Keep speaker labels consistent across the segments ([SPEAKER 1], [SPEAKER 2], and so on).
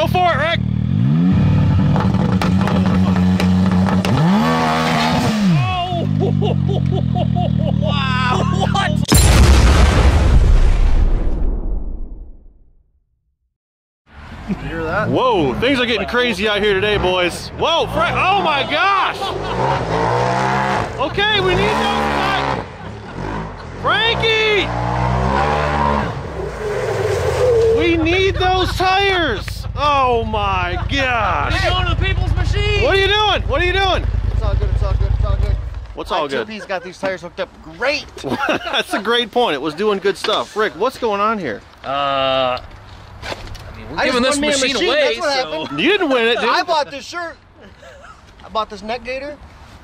[SPEAKER 1] Go for it, Rick. Oh!
[SPEAKER 2] wow! What?
[SPEAKER 3] You hear that?
[SPEAKER 1] Whoa, things are getting crazy out here today, boys. Whoa, Frank, oh my gosh! Okay, we need those guys. Frankie! We need those tires! Oh my gosh!
[SPEAKER 2] You're going to the people's machine!
[SPEAKER 1] What are you doing? What are you doing?
[SPEAKER 3] It's all good, it's all good, it's all good.
[SPEAKER 1] What's all good?
[SPEAKER 3] ITP's got these tires hooked up great.
[SPEAKER 1] That's a great point. It was doing good stuff. Rick, what's going on here?
[SPEAKER 2] Uh, I mean, we're
[SPEAKER 3] I
[SPEAKER 2] giving
[SPEAKER 3] just
[SPEAKER 2] this
[SPEAKER 3] won me a
[SPEAKER 2] machine,
[SPEAKER 3] machine,
[SPEAKER 2] away,
[SPEAKER 3] that's what
[SPEAKER 2] so...
[SPEAKER 3] happened.
[SPEAKER 1] You didn't win it, dude.
[SPEAKER 3] I bought this shirt. I bought this neck gator.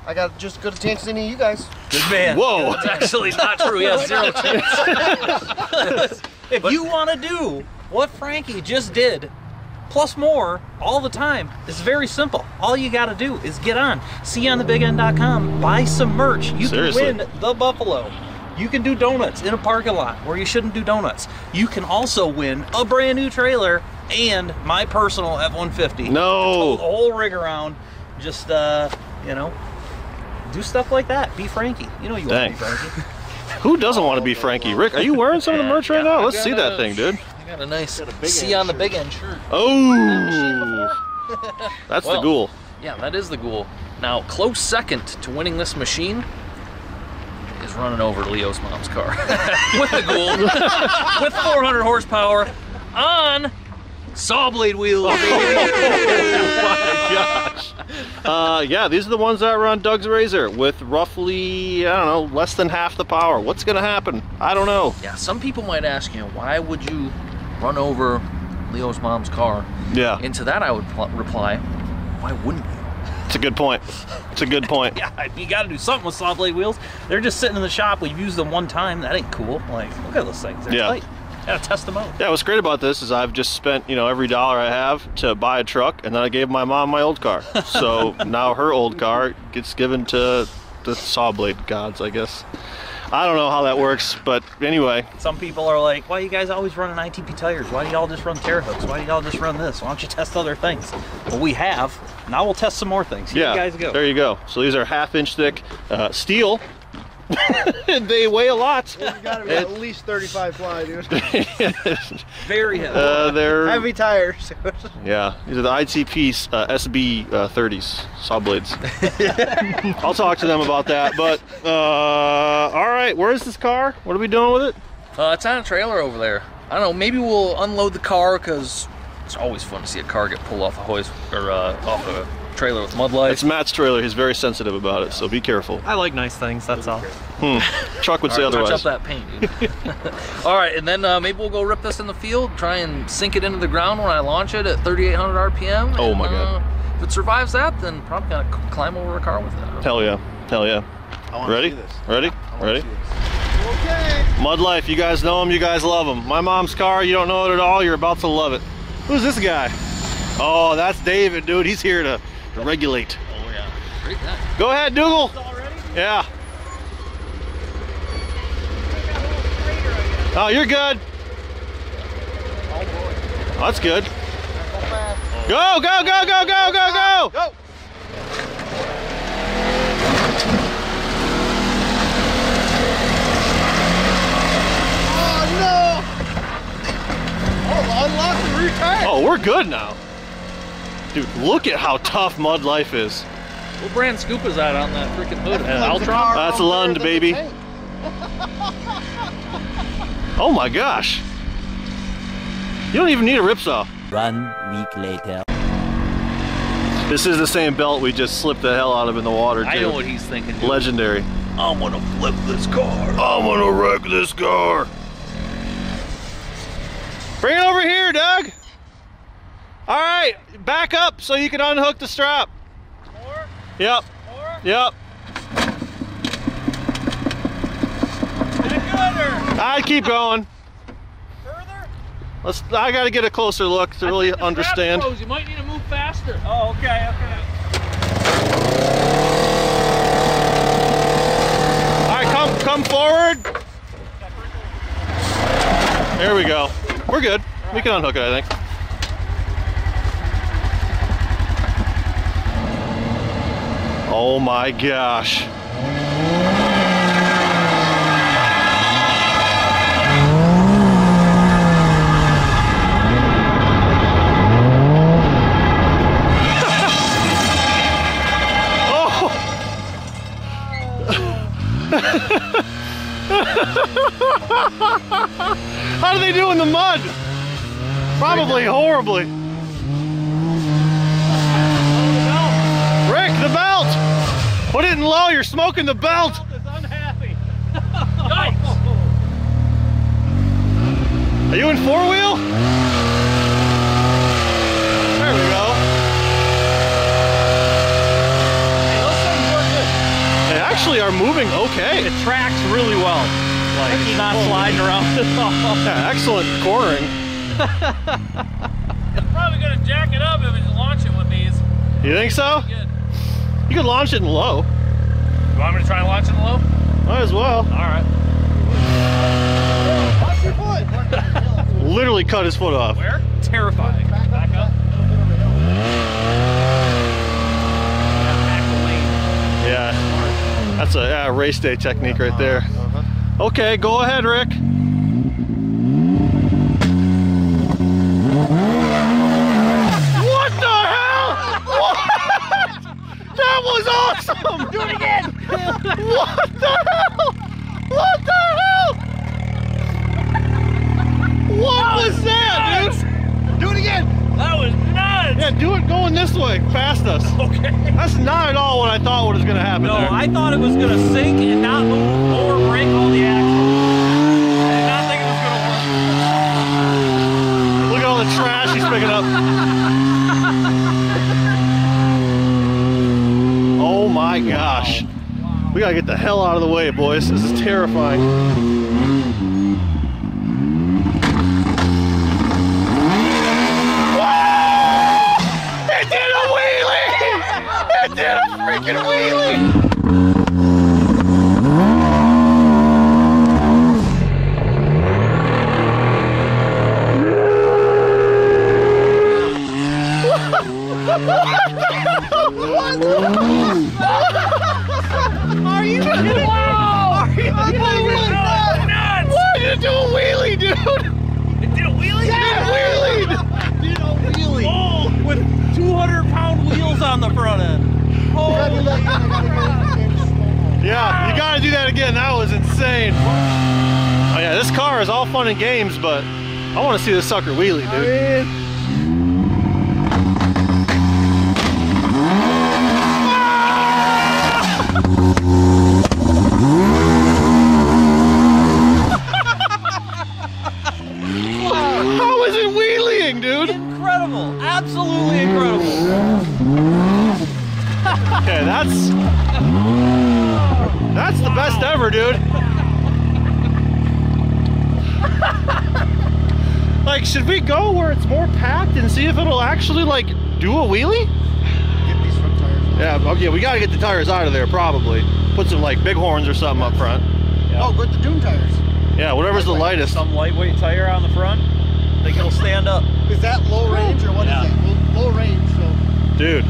[SPEAKER 3] I got just as good a chance as any of you guys.
[SPEAKER 2] Good man.
[SPEAKER 1] Whoa.
[SPEAKER 2] That's actually not true. Yeah, zero chance. if you want to do what Frankie just did, plus more, all the time, it's very simple. All you got to do is get on See you on seeonthebigend.com, buy some merch. You
[SPEAKER 1] Seriously.
[SPEAKER 2] can win the Buffalo. You can do donuts in a parking lot where you shouldn't do donuts. You can also win a brand new trailer and my personal F-150.
[SPEAKER 1] No.
[SPEAKER 2] The whole rig around. Just, uh, you know, do stuff like that. Be Frankie. You know you want to be Frankie.
[SPEAKER 1] Who doesn't want to be Frankie? Rick, are you wearing some of the merch right now? Let's see that thing, dude.
[SPEAKER 2] Got a nice
[SPEAKER 3] big
[SPEAKER 2] see
[SPEAKER 3] end
[SPEAKER 2] on the big end shirt.
[SPEAKER 1] Oh, that's the
[SPEAKER 2] Well.
[SPEAKER 1] ghoul.
[SPEAKER 2] Yeah, that is the ghoul. Now, close second to winning this machine is running over Leo's mom's car with the ghoul with 400 horsepower on saw blade wheels.
[SPEAKER 1] Oh my gosh. Uh, yeah, these are the ones that run Doug's Razor with roughly, I don't know, less than half the power. What's going to happen? I don't know.
[SPEAKER 2] yeah, some people might ask you, why would you run over Leo's mom's car?
[SPEAKER 1] Yeah,
[SPEAKER 2] And to that, I would pl- reply, why wouldn't you?
[SPEAKER 1] it's a good point. It's a good point.
[SPEAKER 2] Yeah, you got to do something with saw blade wheels. They're just sitting in the shop. We've used them one time. That ain't cool. Like, look at those things. They're
[SPEAKER 1] Yeah.
[SPEAKER 2] tight. Gotta test them out.
[SPEAKER 1] Yeah, what's great about this is I've just spent, you know, every dollar I have to buy a truck, and then I gave my mom my old car. So now her old car gets given to the saw blade gods, I guess. I don't know how that works, but anyway,
[SPEAKER 2] Some people are like, why you guys always running ITP tires? Why do y'all just run tear hooks? Why do y'all just run this? Why don't you test other things? Well, we have. Now we'll test some more things. Here
[SPEAKER 1] yeah,
[SPEAKER 2] you guys go.
[SPEAKER 1] there you go. So these are half inch thick uh, steel. they weigh a lot.
[SPEAKER 3] You gotta be at least 35 ply, dude.
[SPEAKER 2] Very heavy.
[SPEAKER 1] Uh, they're
[SPEAKER 3] Heavy tires.
[SPEAKER 1] yeah. These are the ITP uh, SB uh, 30s saw blades. I'll talk to them about that. But uh, all right, where's this car? What are we doing with it?
[SPEAKER 2] Uh, it's on a trailer over there. I don't know. Maybe we'll unload the car because it's always fun to see a car get pulled off a hoist or uh, off a trailer with mud
[SPEAKER 1] It's. Matt's trailer. He's very sensitive about it, so be careful.
[SPEAKER 4] I like nice things, that's all. Hmm.
[SPEAKER 1] Chuck would say
[SPEAKER 2] All right, touch up that paint, dude. All right, and then uh, maybe we'll go rip this in the field, try and sink it into the ground when I launch it at 3,800 RPM.
[SPEAKER 1] Oh
[SPEAKER 2] and,
[SPEAKER 1] my God.
[SPEAKER 2] Uh, if it survives that, then probably gonna climb over a car with it.
[SPEAKER 1] Hell yeah. Hell yeah.
[SPEAKER 3] I
[SPEAKER 1] Ready?
[SPEAKER 3] see this.
[SPEAKER 1] Ready?
[SPEAKER 3] I
[SPEAKER 1] Ready?
[SPEAKER 3] Okay.
[SPEAKER 1] Mud Life, you guys know him, you guys love him. My mom's car, you don't know it at all, you're about to love it. Who's this guy? Oh, that's David, dude. He's here to, to regulate.
[SPEAKER 2] Oh yeah, great that.
[SPEAKER 1] Go ahead, Dougal. Yeah. Oh, you're good. Oh, that's good. Go, go, go, go, go, go, go!
[SPEAKER 3] Go. Oh no! Oh, unlock the rear tire.
[SPEAKER 1] Oh, we're good now. Dude, look at how tough Mud Life is.
[SPEAKER 2] What brand scoop is that on that freaking hood?
[SPEAKER 3] Floods the
[SPEAKER 1] That's Lund, baby. Oh my gosh. You don't even need a ripsaw.
[SPEAKER 5] One week later.
[SPEAKER 1] This is the same belt we just slipped the hell out of in the water, too.
[SPEAKER 2] I know what he's thinking. dude.
[SPEAKER 1] Legendary.
[SPEAKER 2] I'm gonna flip this car.
[SPEAKER 1] I'm gonna wreck this car. Bring it over here, Doug. All right, back up so you can unhook the strap. Yep. Yep. I keep going. Let's. I got to get a closer look to really understand.
[SPEAKER 2] You might need to move faster. Oh, okay, okay.
[SPEAKER 1] All right, come come forward. There we go. We're good. We can unhook it, I think. Oh my gosh. How do they do in the mud? Probably horribly. Rick, the belt! Put it in low, you're smoking the belt! Are you in four wheel? There we go.
[SPEAKER 2] Those things work good.
[SPEAKER 1] They actually are moving okay.
[SPEAKER 2] It tracks really well. Like it's not sliding around at all.
[SPEAKER 1] Yeah, excellent cornering.
[SPEAKER 4] Probably gonna jack it up if we launch it with these.
[SPEAKER 1] You think so? You could launch it in low.
[SPEAKER 4] You want me to try and launch it in low?
[SPEAKER 1] Might as well.
[SPEAKER 4] All right.
[SPEAKER 3] Watch your foot.
[SPEAKER 1] Literally cut his foot off.
[SPEAKER 4] Where?
[SPEAKER 2] Terrifying.
[SPEAKER 4] Back up. Back the lane.
[SPEAKER 1] Yeah. That's a yeah, race day technique right there. Uh-huh. Okay, go ahead, Rick. What the hell? What? That was awesome! Do it again! What the hell? What the hell? What was that, dude?
[SPEAKER 3] Do it again.
[SPEAKER 4] That was nuts.
[SPEAKER 1] Yeah, do it going this way, past us.
[SPEAKER 4] Okay.
[SPEAKER 1] That's not at all what I thought was gonna happen
[SPEAKER 2] No,
[SPEAKER 1] there.
[SPEAKER 2] I thought it was gonna sink and not move or break all the axles. I did not think it was gonna work.
[SPEAKER 1] Look at all the trash he's picking up. Oh my gosh. We gotta get the hell out of the way, boys. This is terrifying. It did a wheelie! It did a freaking wheelie! Car is all fun and games, but I want to see this sucker wheelie, dude. How is it wheeling, dude?
[SPEAKER 2] Incredible. Absolutely incredible.
[SPEAKER 1] Okay, that's that's the best ever, dude. like, should we go where it's more packed and see if it'll actually like do a wheelie?
[SPEAKER 3] Get these front tires.
[SPEAKER 1] Yeah, oh, okay, we gotta get the tires out of there probably. Put some like big horns or something up front.
[SPEAKER 3] Oh, with the Doom tires.
[SPEAKER 1] Yeah, whatever's the lightest.
[SPEAKER 2] Some lightweight tire on the front. I Think it'll stand up.
[SPEAKER 3] Is that low range or what is
[SPEAKER 2] Yeah.
[SPEAKER 3] it? Low, low range, so.
[SPEAKER 1] Dude,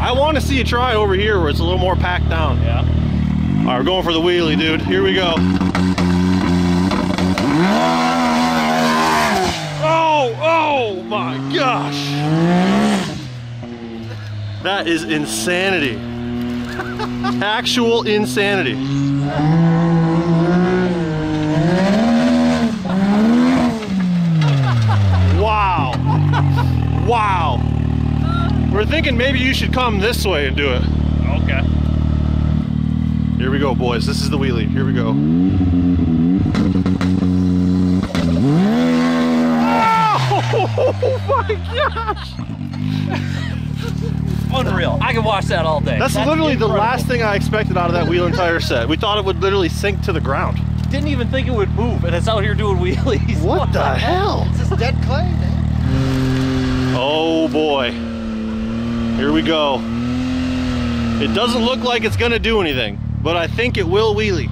[SPEAKER 1] I want to see you try over here where it's a little more packed down.
[SPEAKER 2] Yeah.
[SPEAKER 1] All right, we're going for the wheelie, dude. Here we go. That is insanity. Actual insanity. Wow. Wow. We're thinking maybe you should come this way and do it.
[SPEAKER 4] Okay.
[SPEAKER 1] Here we go, boys. This is the wheelie. Here we go. Oh my gosh!
[SPEAKER 2] Unreal. I can watch that all day.
[SPEAKER 1] That's, literally the last thing I expected out of that wheel and tire set. We thought it would literally sink to the ground.
[SPEAKER 2] Didn't even think it would move, and it's out here doing wheelies.
[SPEAKER 1] What the hell?
[SPEAKER 3] Is this dead clay? man?
[SPEAKER 1] Oh boy. Here we go. It doesn't look like it's gonna do anything, but I think it will wheelie.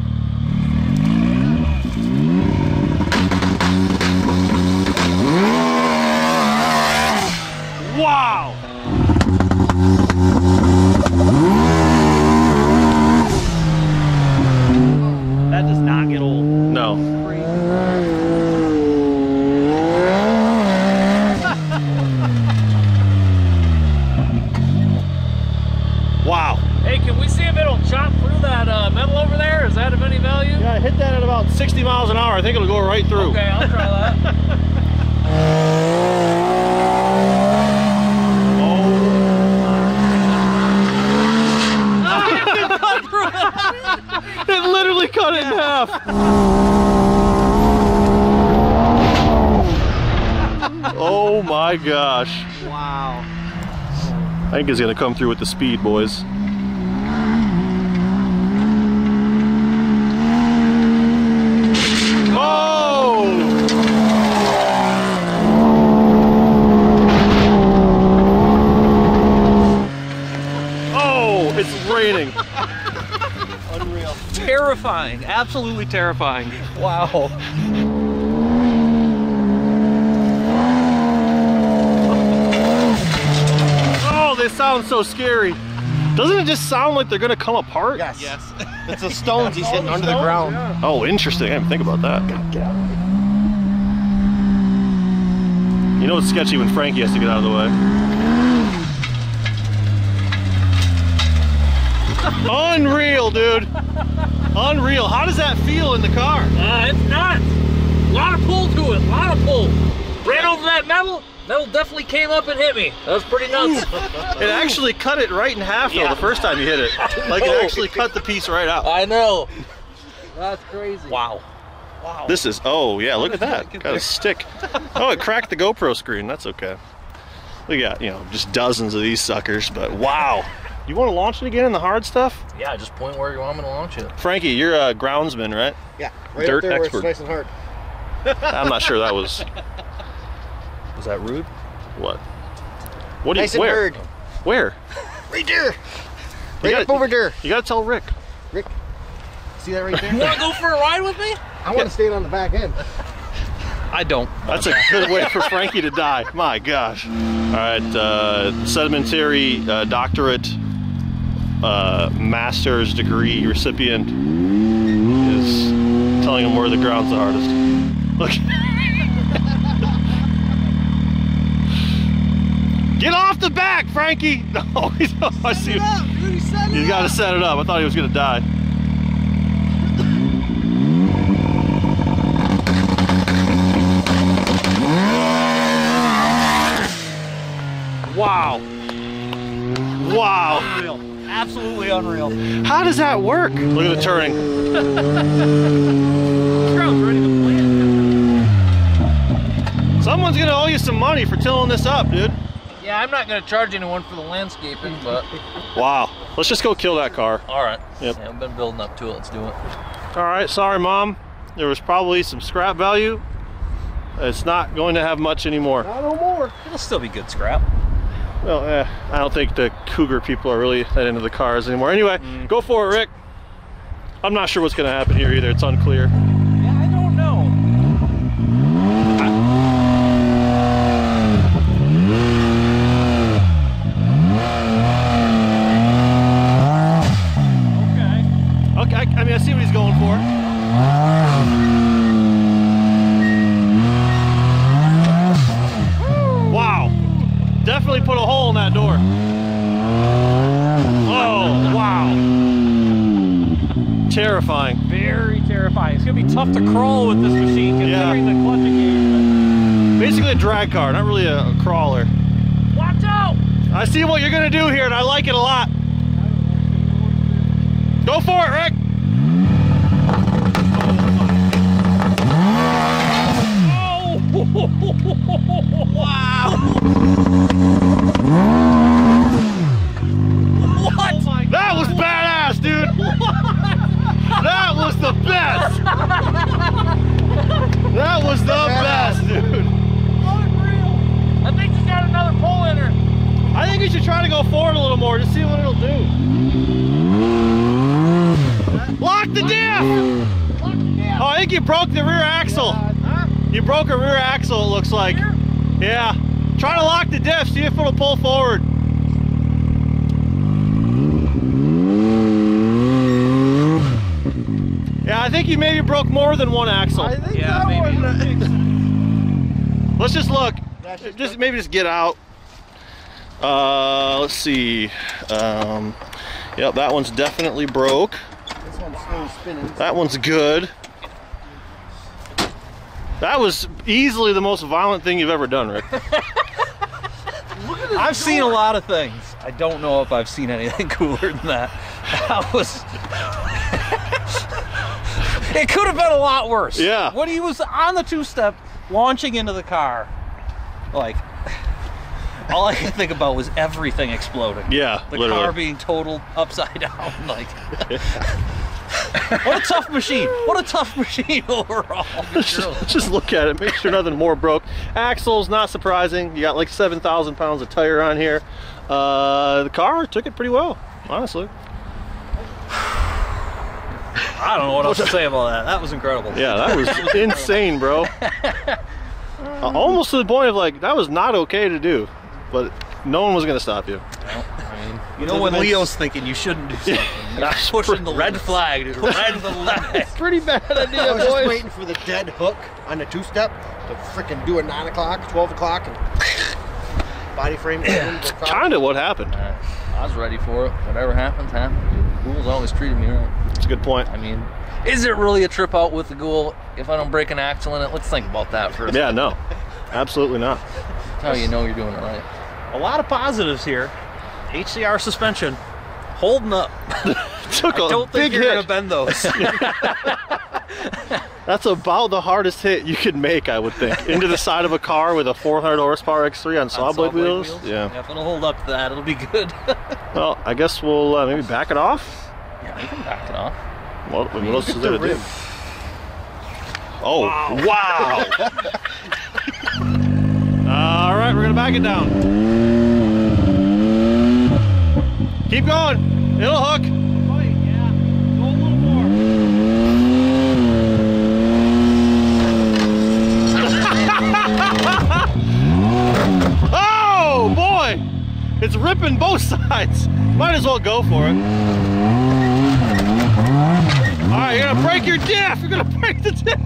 [SPEAKER 1] 60 miles an hour. I think it'll go right through.
[SPEAKER 2] Okay, I'll try that. Oh.
[SPEAKER 1] It literally cut it in half. oh my gosh.
[SPEAKER 3] Wow.
[SPEAKER 1] I think it's gonna come through with the speed, boys. Oh! Oh, it's raining.
[SPEAKER 3] Unreal.
[SPEAKER 2] Terrifying. Absolutely terrifying. Wow.
[SPEAKER 1] Oh, they sound so scary. Doesn't it just sound like they're gonna come apart?
[SPEAKER 3] Yes. Yes. it's the stones he's hitting under the ground.
[SPEAKER 1] Oh, interesting. I didn't think about that. You know it's sketchy when Frankie has to get out of the way. Unreal, dude. Unreal. How does that feel in the car?
[SPEAKER 4] Uh, it's nuts. A lot of pull to it. A lot of pull. Ran over that metal. Metal definitely came up and hit me. That was pretty nuts.
[SPEAKER 1] It actually cut it right in half though
[SPEAKER 4] Yeah.
[SPEAKER 1] the first time you hit it. Like it actually cut the piece right out.
[SPEAKER 4] I know. That's crazy. Wow.
[SPEAKER 2] Wow.
[SPEAKER 1] This is, oh yeah, look at that. Got a stick. Oh, it cracked the GoPro screen. That's okay. We got, you know, just dozens of these suckers, but wow. You want to launch it again in the hard stuff?
[SPEAKER 4] Yeah, just point where you want me to launch it.
[SPEAKER 1] Frankie, you're a groundsman, right?
[SPEAKER 3] Yeah. Right
[SPEAKER 1] Dirt
[SPEAKER 3] up there
[SPEAKER 1] expert.
[SPEAKER 3] where it's nice and hard.
[SPEAKER 1] I'm not sure that was,
[SPEAKER 2] Was that rude?
[SPEAKER 1] what? What do you,
[SPEAKER 3] Nice and
[SPEAKER 1] where?
[SPEAKER 3] hard.
[SPEAKER 1] Where?
[SPEAKER 3] Right there.
[SPEAKER 1] You
[SPEAKER 3] Right
[SPEAKER 1] gotta-
[SPEAKER 3] up over there.
[SPEAKER 1] You gotta tell Rick.
[SPEAKER 3] Rick. See that right there?
[SPEAKER 4] You
[SPEAKER 3] there?
[SPEAKER 4] want to go for a ride with me?
[SPEAKER 3] I want to stay on the back end.
[SPEAKER 2] I don't.
[SPEAKER 1] That's a good way for Frankie to die. My gosh. All right, uh, sedimentary uh, doctorate uh, master's degree recipient is telling him where the ground's the hardest. Look. Get off the back, Frankie! No, he's, I see. He's got to set it up. I thought he was gonna die. Wow. Wow.
[SPEAKER 2] Unreal. Absolutely unreal.
[SPEAKER 1] How does that work? Look at the turning.
[SPEAKER 4] Ground's ready to plant.
[SPEAKER 1] Someone's gonna owe you some money for tilling this up, dude.
[SPEAKER 4] Yeah, I'm not going to charge anyone for the landscaping, but.
[SPEAKER 1] Wow. Let's just go kill that car.
[SPEAKER 4] All right.
[SPEAKER 1] Yep.
[SPEAKER 4] Yeah, I've been building up to it. Let's do it.
[SPEAKER 1] All right, sorry, mom. There was probably some scrap value. It's not going to have much anymore.
[SPEAKER 3] Not no more.
[SPEAKER 2] It'll still be good scrap.
[SPEAKER 1] Well, eh, I don't think the Cougar people are really that into the cars anymore. Anyway, go for it, Rick. I'm not sure what's going to happen here either. It's unclear.
[SPEAKER 2] Yeah, I don't know. Okay.
[SPEAKER 1] Okay, I, I mean, I see what he's going for. Wow. Definitely put a hole in that door. Oh, wow. Terrifying.
[SPEAKER 2] Very terrifying. It's gonna be tough to crawl with this machine
[SPEAKER 1] Yeah.
[SPEAKER 2] considering the clutch engagement.
[SPEAKER 1] Basically a drag car, not really a, a crawler.
[SPEAKER 4] Watch out!
[SPEAKER 1] I see what you're gonna do here and I like it a lot. Go for it, Rick.
[SPEAKER 2] Oh!
[SPEAKER 1] What? Was the best. That was the best, dude.
[SPEAKER 4] Unreal! I think you got another pole in her.
[SPEAKER 1] I think you should try to go forward a little more to see what it'll do. Lock the diff! Oh, I think you broke the rear axle. You broke a rear axle, it looks like. Yeah. Try to lock the diff, see if it'll pull forward. Yeah, I think you maybe broke more than one axle.
[SPEAKER 3] I think
[SPEAKER 2] Yeah,
[SPEAKER 3] that
[SPEAKER 2] maybe.
[SPEAKER 3] one.
[SPEAKER 1] Let's just look.
[SPEAKER 3] Just
[SPEAKER 1] Just maybe just get out. Uh, let's see. Um, yep, that one's definitely broke.
[SPEAKER 3] This one's still spinning.
[SPEAKER 1] That one's good. That was easily the most violent thing you've ever done, Rick.
[SPEAKER 2] I've seen a lot of things. I don't know if I've seen anything cooler than that. That was. it could have been a lot worse.
[SPEAKER 1] Yeah.
[SPEAKER 2] When he was on the two step, launching into the car, like. All I could think about was everything exploding.
[SPEAKER 1] Yeah,
[SPEAKER 2] The
[SPEAKER 1] literally.
[SPEAKER 2] car being totaled upside down. Like. what a tough machine. What a tough machine overall.
[SPEAKER 1] just, just look at it, make sure nothing more broke. Axles, not surprising. You got like 7,000 pounds of tire on here. Uh, the car took it pretty well, honestly.
[SPEAKER 2] I don't know what else to say about that. That was incredible.
[SPEAKER 1] Yeah, that was insane, bro. Uh, almost to the point of like, that was not okay to do, but no one was going to stop you.
[SPEAKER 2] You know when Leo's thinking you shouldn't do something.
[SPEAKER 1] That's
[SPEAKER 2] Pushing the
[SPEAKER 4] Red flag, dude.
[SPEAKER 2] Red the limit.
[SPEAKER 1] pretty bad idea,
[SPEAKER 3] I
[SPEAKER 1] idea,
[SPEAKER 3] was just waiting for the dead hook on the two-step to freaking do a 9 o'clock, 12 o'clock, and body frame.
[SPEAKER 1] Kind of what happened.
[SPEAKER 4] Uh, I was ready for it. Whatever happens, happens. Ghouls always treated me right.
[SPEAKER 1] It's a good point.
[SPEAKER 4] I mean, is it really a trip out with the ghoul if I don't break an axle in it? Let's think about that first.
[SPEAKER 1] Yeah, no, absolutely not.
[SPEAKER 4] That's how you know you're doing it right.
[SPEAKER 2] A lot of positives here. HCR suspension holding up.
[SPEAKER 1] Took
[SPEAKER 2] I
[SPEAKER 1] a
[SPEAKER 2] don't
[SPEAKER 1] big
[SPEAKER 2] think you're
[SPEAKER 1] hit.
[SPEAKER 2] gonna bend those.
[SPEAKER 1] That's about the hardest hit you could make, I would think. Into the side of a car with a 400 horsepower X3 on saw
[SPEAKER 2] On
[SPEAKER 1] blade
[SPEAKER 2] saw blade
[SPEAKER 1] wheels. Yeah.
[SPEAKER 2] If it'll hold up to that, it'll be good.
[SPEAKER 1] Well, I guess we'll uh, maybe back it off.
[SPEAKER 4] Yeah, we can back it off.
[SPEAKER 1] What, what else is
[SPEAKER 3] at
[SPEAKER 1] there
[SPEAKER 3] the
[SPEAKER 1] to do?
[SPEAKER 3] rim.
[SPEAKER 1] Oh, wow. All right, we're going to back it down. Keep going. It'll hook. Oh, boy. It's ripping both sides. Might as well go for it. All right, you're gonna break your diff. You're gonna break the diff.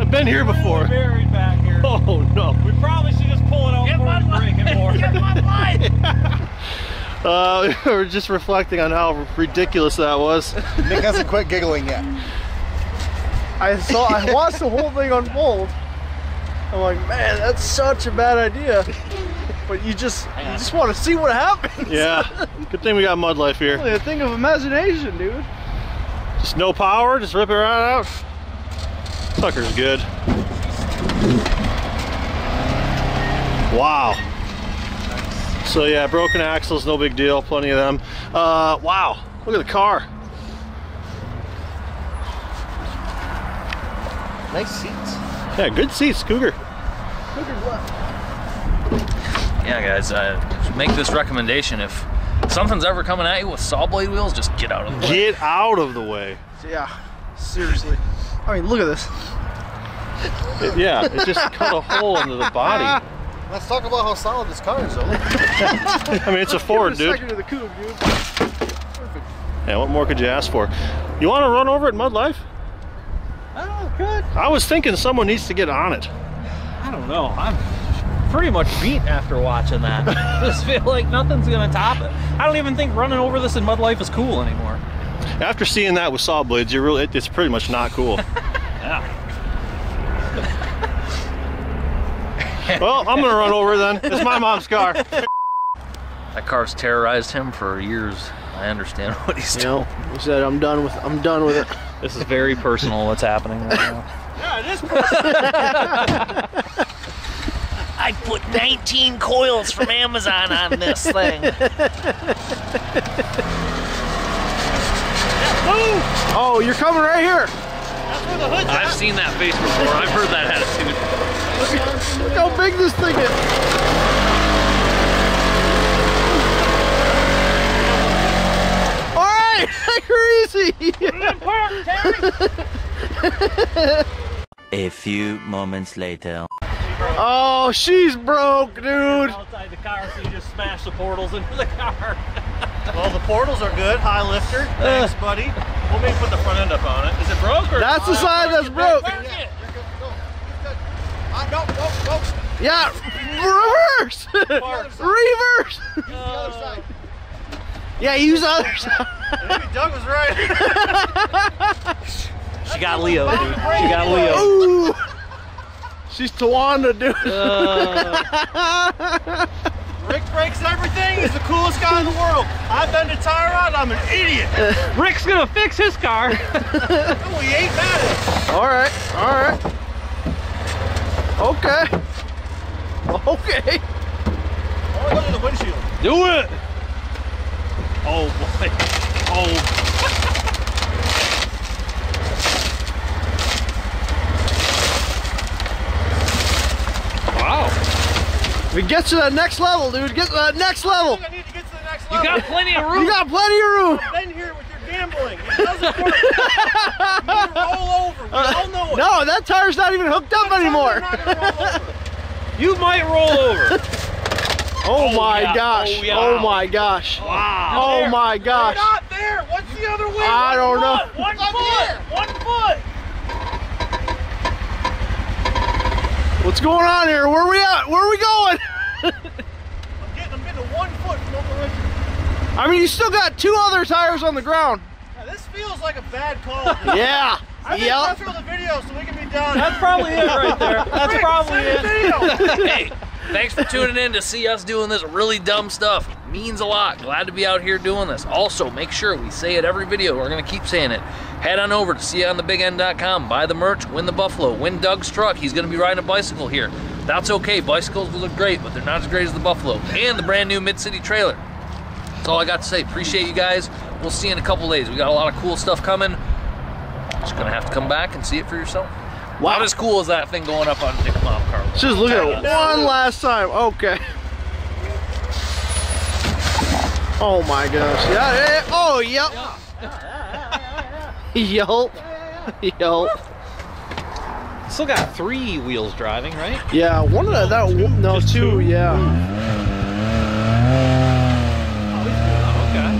[SPEAKER 1] I've been here before.
[SPEAKER 2] Buried back here.
[SPEAKER 1] Oh no.
[SPEAKER 2] We probably should just pull it out before we break it more.
[SPEAKER 1] Uh, we're just reflecting on how ridiculous that was.
[SPEAKER 3] Nick hasn't quit giggling yet. I saw, I watched the whole thing unfold. I'm like, man, that's such a bad idea. But you just, you just want to see what happens.
[SPEAKER 1] Yeah. Good thing we got mud life here.
[SPEAKER 3] Only a thing of imagination, dude.
[SPEAKER 1] Just no power. Just rip it right out. Sucker's good. Wow. So yeah, broken axles, no big deal. Plenty of them. Uh, wow. Look at the car.
[SPEAKER 3] Nice seats.
[SPEAKER 1] Yeah, good seats, Cougar. Cougar what?
[SPEAKER 4] Yeah, guys, uh, should make this recommendation. If something's ever coming at you with saw blade wheels, just get out of the way.
[SPEAKER 1] Get out of the way.
[SPEAKER 3] Yeah, seriously. I mean, look at this.
[SPEAKER 1] It- yeah, it just cut a hole into the body.
[SPEAKER 3] Let's talk about how solid this car is, though.
[SPEAKER 1] I mean, it's a Ford, dude.
[SPEAKER 3] Second to the coupe, dude.
[SPEAKER 1] Yeah, what more could you ask for? You want to run over it, Mud Life?
[SPEAKER 2] Oh, good.
[SPEAKER 1] I was thinking someone needs to get on it.
[SPEAKER 2] I don't know. I'm pretty much beat after watching that. I just feel like nothing's gonna top it. I don't even think running over this in Mud Life is cool anymore.
[SPEAKER 1] After seeing that with saw blades, you really—it's pretty much not cool.
[SPEAKER 2] Yeah.
[SPEAKER 1] well, I'm gonna run over then. It's my mom's car.
[SPEAKER 4] That car's terrorized him for years. I understand what he's
[SPEAKER 3] You
[SPEAKER 4] doing.
[SPEAKER 3] know, he said, I'm done with, I'm done with it.
[SPEAKER 2] This is very personal what's happening right now. Yeah, it is personal.
[SPEAKER 6] I put 19 coils from Amazon on this thing.
[SPEAKER 3] Oh, you're coming right here.
[SPEAKER 4] I've seen that face before. I've heard that attitude.
[SPEAKER 3] Look how big this thing is. All right, crazy.
[SPEAKER 5] A few moments later.
[SPEAKER 3] Oh, she's broke, dude.
[SPEAKER 2] Outside the car, so you just smash the portals into the car.
[SPEAKER 1] Well, the portals are good. High lifter. Thanks, buddy. We'll maybe put the front end up on it. Is it broke or?
[SPEAKER 3] That's the side that's broke. Yeah, reverse. reverse. Uh. Yeah, use the other side.
[SPEAKER 1] Maybe Doug was right.
[SPEAKER 2] She got Leo, dude. She got Leo.
[SPEAKER 3] Ooh. She's Tawanda, dude. Uh.
[SPEAKER 1] Rick breaks everything. He's the coolest guy in the world. I've been to Tyrod. I'm an idiot.
[SPEAKER 2] Rick's gonna fix his car.
[SPEAKER 1] we ain't mad at
[SPEAKER 3] all right, all right. Okay. Okay.
[SPEAKER 1] Oh, look at the windshield.
[SPEAKER 2] Do it. Oh boy. Oh. wow.
[SPEAKER 3] It gets to that next level, dude, get to that next level.
[SPEAKER 1] I need to get to the next
[SPEAKER 4] You got plenty of room.
[SPEAKER 3] You got plenty of room.
[SPEAKER 1] I've been here with your gambling. It doesn't work. you need to roll over. We all know it.
[SPEAKER 3] No, that tire's not even hooked up anymore.
[SPEAKER 1] I'm not gonna roll over.
[SPEAKER 2] You might roll over.
[SPEAKER 3] Oh, oh, my
[SPEAKER 2] yeah.
[SPEAKER 3] gosh.
[SPEAKER 2] Oh, yeah.
[SPEAKER 3] Oh my gosh.
[SPEAKER 2] Wow.
[SPEAKER 3] Oh my gosh.
[SPEAKER 1] You're not there. What's the other way?
[SPEAKER 3] I don't know.
[SPEAKER 1] One foot. One foot.
[SPEAKER 3] What's going on here? Where are we at? Where are we going?
[SPEAKER 1] I'm getting, I'm getting one foot from Uncle Richard.
[SPEAKER 3] I mean, you still got two other tires on the ground.
[SPEAKER 1] Now, feels like a bad call.
[SPEAKER 3] Yeah.
[SPEAKER 1] I think
[SPEAKER 3] Yep.
[SPEAKER 1] let's roll the video so we can be done.
[SPEAKER 2] That's probably it right there. That's
[SPEAKER 1] Rick,
[SPEAKER 2] probably
[SPEAKER 1] send
[SPEAKER 2] it.
[SPEAKER 1] video.
[SPEAKER 4] hey, thanks for tuning in to see us doing this really dumb stuff. Means a lot. Glad to be out here doing this. Also, make sure we say it every video. We're gonna keep saying it. Head on over to seeonthebigend.com, buy the merch, win the Buffalo, win Doug's truck. He's gonna be riding a bicycle here. That's okay. Bicycles will look great, but they're not as great as the Buffalo and the brand new Mid City trailer. That's all I got to say. Appreciate you guys. We'll see in a couple days. We got a lot of cool stuff coming. Just gonna have to come back and see it for yourself. Not as cool as that thing going up on Nick Mom car.
[SPEAKER 3] Just look at it one last time. Okay. Oh my gosh. Yeah. yeah, yeah. Oh, yep. Yelp. Yelp.
[SPEAKER 2] Still got three wheels driving, right?
[SPEAKER 3] Yeah, one of that, no, two, yeah.
[SPEAKER 2] Okay.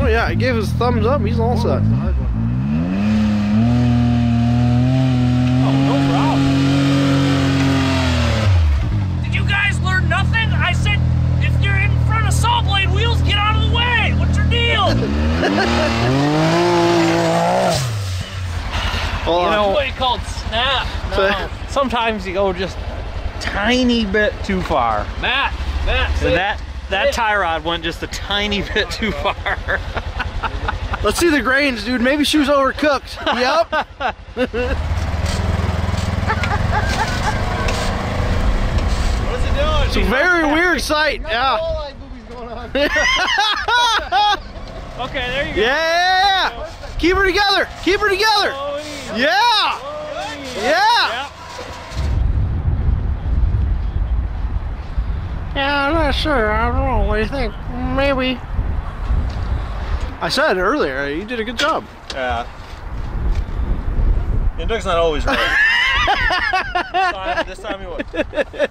[SPEAKER 3] Oh yeah, he gave his thumbs up. He's all set.
[SPEAKER 2] Oh, no problem.
[SPEAKER 6] Did you guys learn nothing? I said if you're in front of saw blade wheels, get out of the way. What's your deal?
[SPEAKER 3] Hold
[SPEAKER 2] You
[SPEAKER 3] on.
[SPEAKER 2] know, uh,
[SPEAKER 4] What you called snap.
[SPEAKER 3] So-
[SPEAKER 2] sometimes you go just tiny bit too far.
[SPEAKER 4] Matt, Matt,
[SPEAKER 2] And
[SPEAKER 4] sit.
[SPEAKER 2] that that tie rod went just a tiny bit too far.
[SPEAKER 3] Let's see the grains, dude. Maybe she was overcooked. Yep.
[SPEAKER 1] What's it doing?
[SPEAKER 3] It's a very weird sight. Yeah.
[SPEAKER 2] okay, there you go.
[SPEAKER 3] Yeah. Keep her together. Keep her together. Yeah. Yeah. Yeah, I'm not sure. I don't know. What do you think? Maybe. I said earlier, you did a good job.
[SPEAKER 1] Yeah. And Doug's not always right. this, time, this time he was.